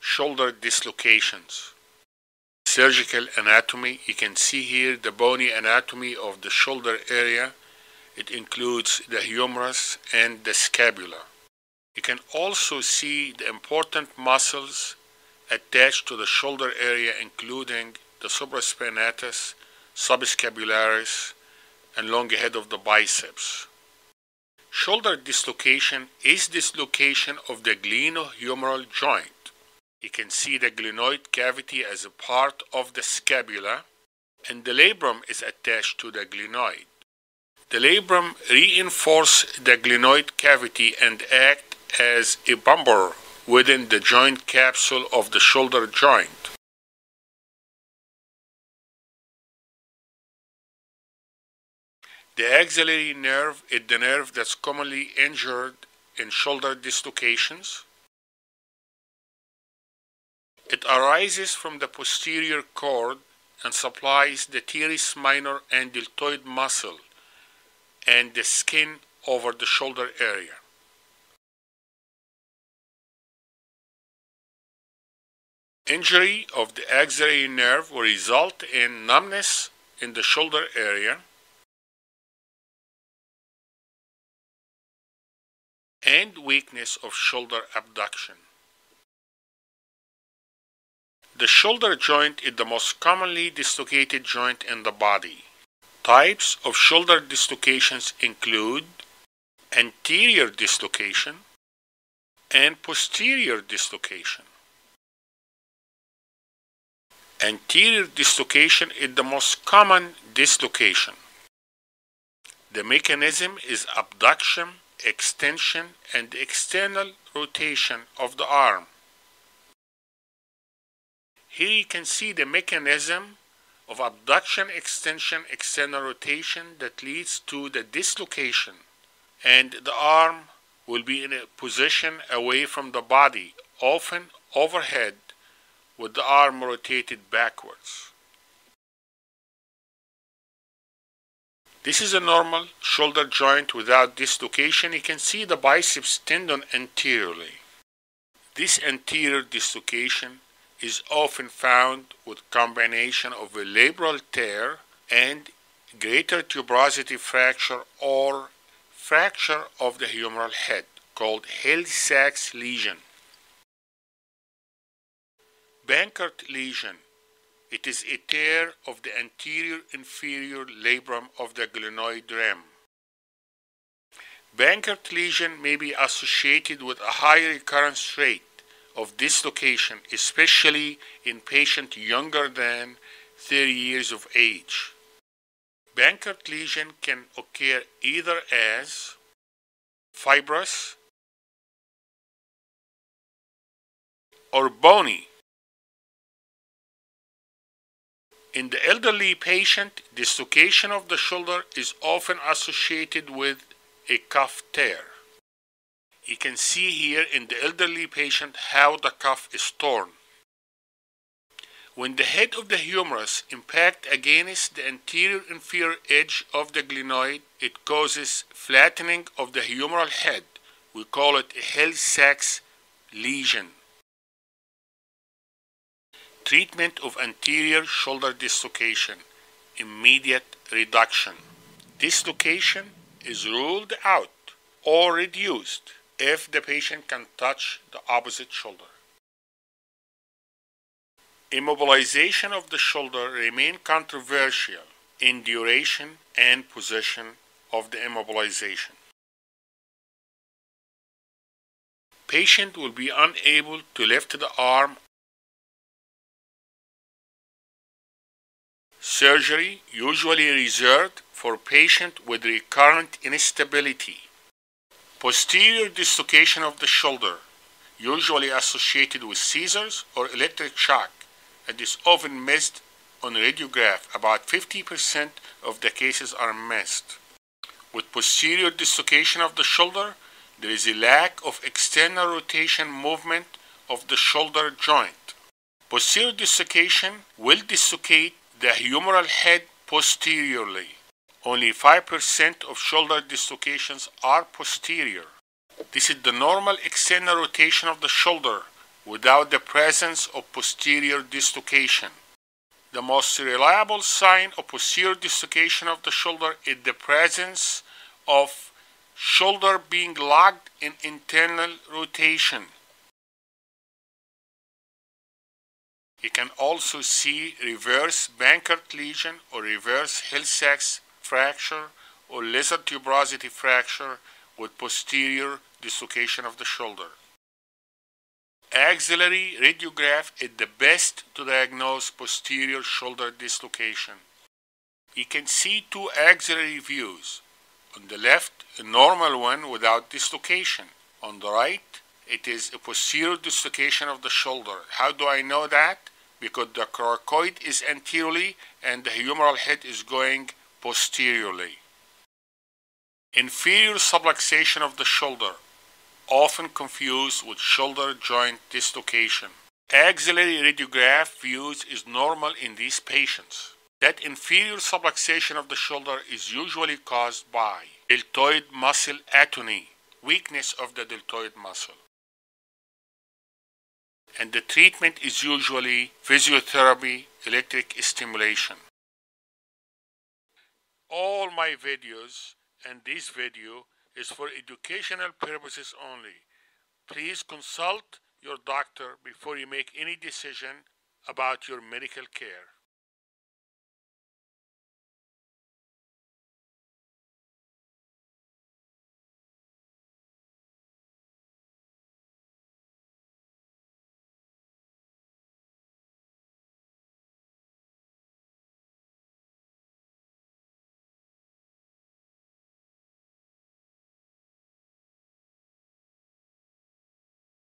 shoulder dislocations. Surgical anatomy, you can see here the bony anatomy of the shoulder area. It includes the humerus and the scapula. You can also see the important muscles attached to the shoulder area including the supraspinatus, subscapularis, and long head of the biceps. Shoulder dislocation is dislocation of the glenohumeral joint. You can see the glenoid cavity as a part of the scapula, and the labrum is attached to the glenoid. The labrum reinforce the glenoid cavity and act as a bumper within the joint capsule of the shoulder joint. The axillary nerve is the nerve that's commonly injured in shoulder dislocations. It arises from the posterior cord and supplies the teres minor and deltoid muscle and the skin over the shoulder area. Injury of the axillary nerve will result in numbness in the shoulder area and weakness of shoulder abduction. The shoulder joint is the most commonly dislocated joint in the body. Types of shoulder dislocations include anterior dislocation and posterior dislocation. Anterior dislocation is the most common dislocation. The mechanism is abduction, extension, and external rotation of the arm. Here you can see the mechanism of abduction, extension, external rotation that leads to the dislocation. And the arm will be in a position away from the body, often overhead, with the arm rotated backwards. This is a normal shoulder joint without dislocation. You can see the biceps tendon anteriorly. This anterior dislocation is often found with combination of a labral tear and greater tuberosity fracture or fracture of the humeral head called Hill-Sachs lesion. Bankart lesion. It is a tear of the anterior inferior labrum of the glenoid rim. Bankart lesion may be associated with a high recurrence rate of dislocation, especially in patients younger than 30 years of age. Bankart lesion can occur either as fibrous or bony. In the elderly patient, dislocation of the shoulder is often associated with a cuff tear. You can see here in the elderly patient how the cuff is torn. When the head of the humerus impacts against the anterior inferior edge of the glenoid, it causes flattening of the humeral head. We call it a Hill-Sachs lesion. Treatment of anterior shoulder dislocation. Immediate reduction. Dislocation is ruled out or reduced if the patient can touch the opposite shoulder. Immobilization of the shoulder remain controversial in duration and position of the immobilization. Patient will be unable to lift the arm. Surgery usually reserved for patient with recurrent instability Posterior dislocation of the shoulder, usually associated with seizures or electric shock, and is often missed on radiograph. About 50% of the cases are missed. With posterior dislocation of the shoulder, there is a lack of external rotation movement of the shoulder joint. Posterior dislocation will dislocate the humeral head posteriorly. Only 5% of shoulder dislocations are posterior. This is the normal external rotation of the shoulder without the presence of posterior dislocation. The most reliable sign of posterior dislocation of the shoulder is the presence of shoulder being locked in internal rotation. You can also see reverse Bankart lesion or reverse Hill-Sachs fracture or lesser tuberosity fracture with posterior dislocation of the shoulder. Axillary radiograph is the best to diagnose posterior shoulder dislocation. You can see two axillary views. On the left, a normal one without dislocation. On the right, it is a posterior dislocation of the shoulder. How do I know that? Because the coracoid is anteriorly and the humeral head is going posteriorly. Inferior subluxation of the shoulder often confused with shoulder joint dislocation. Axillary radiograph views is normal in these patients. That inferior subluxation of the shoulder is usually caused by deltoid muscle atony, weakness of the deltoid muscle. And the treatment is usually physiotherapy, electric stimulation. All my videos and this video is for educational purposes only. Please consult your doctor before you make any decision about your medical care.